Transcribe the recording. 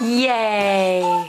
Yay!